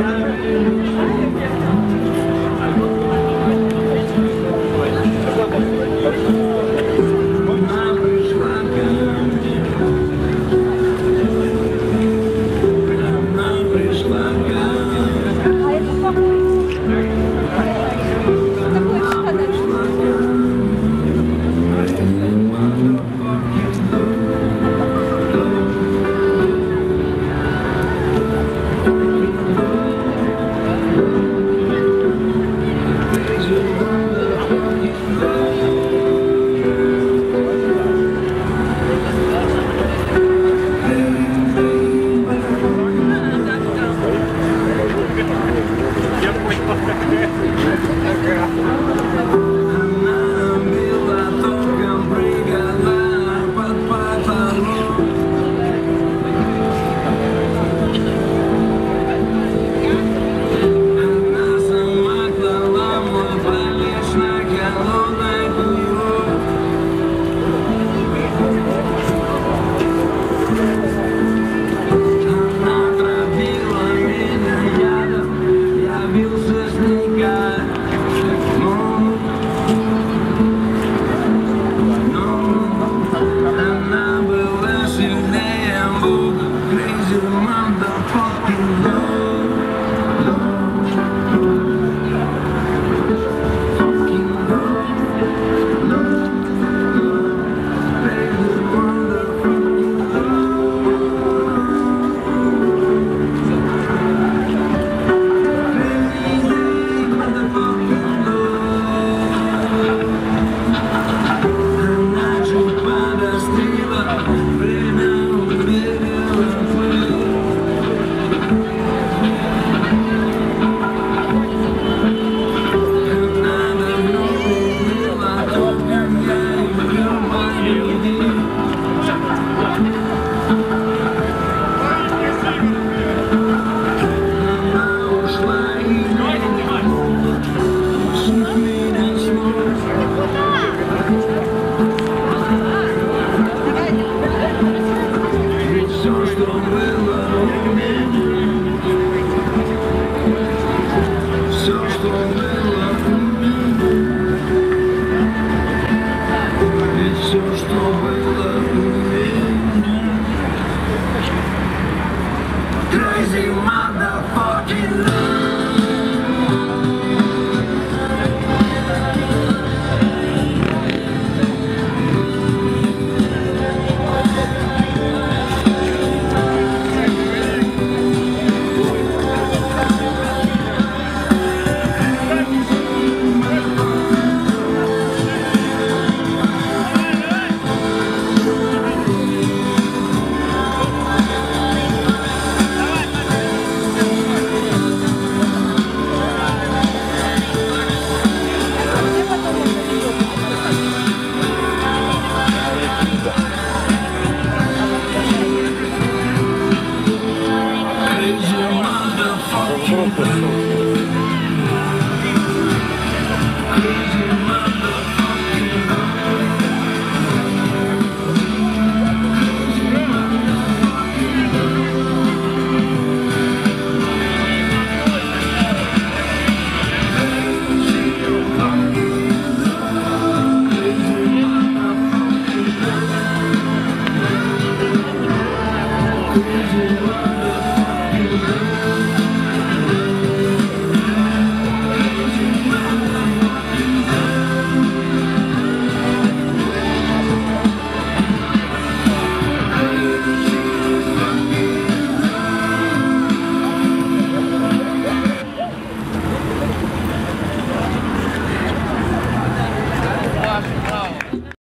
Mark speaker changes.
Speaker 1: dan gonna will, I don't to love.